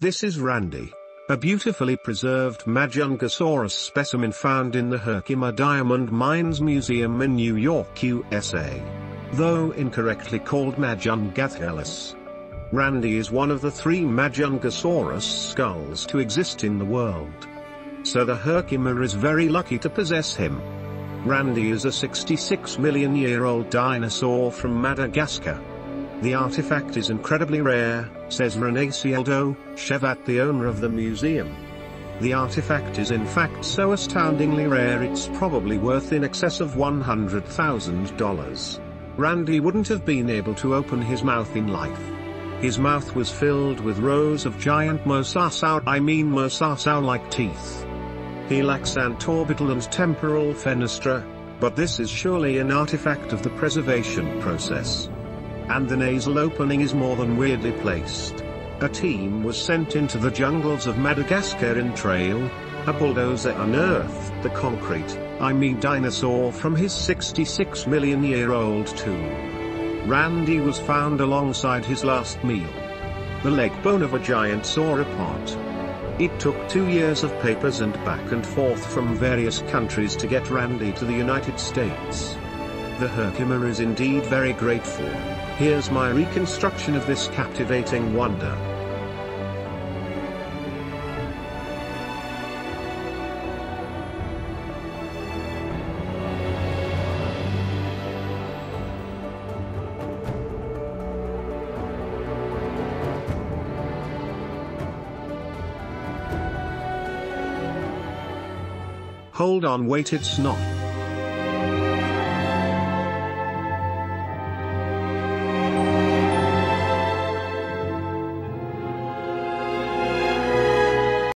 This is Randy, a beautifully preserved Majungasaurus specimen found in the Herkimer Diamond Mines Museum in New York, USA. Though incorrectly called Majungatholus. Randy is one of the three Majungasaurus skulls to exist in the world. So the Herkimer is very lucky to possess him. Randy is a 66 million year old dinosaur from Madagascar. The artifact is incredibly rare, says René Cieldo, Chevat the owner of the museum. The artifact is in fact so astoundingly rare it's probably worth in excess of $100,000. Randy wouldn't have been able to open his mouth in life. His mouth was filled with rows of giant mosasaur I mean mosasaur-like teeth. He lacks antorbital and temporal fenestra, but this is surely an artifact of the preservation process and the nasal opening is more than weirdly placed. A team was sent into the jungles of Madagascar in trail, a bulldozer unearthed the concrete, I mean dinosaur from his 66 million year old tomb. Randy was found alongside his last meal. The leg bone of a giant sauropod. It took two years of papers and back and forth from various countries to get Randy to the United States. The Herkimer is indeed very grateful. Here's my reconstruction of this captivating wonder. Hold on wait it's not.